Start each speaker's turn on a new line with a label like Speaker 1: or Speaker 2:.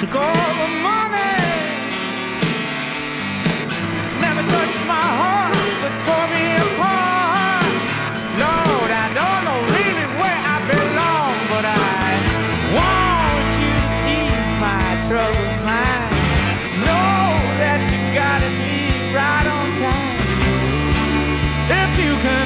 Speaker 1: Took all the money, never touched my heart, but tore me apart. Lord, I don't know really where I belong, but I want you to ease my troubled mind. Know that you gotta be right on time. If you can.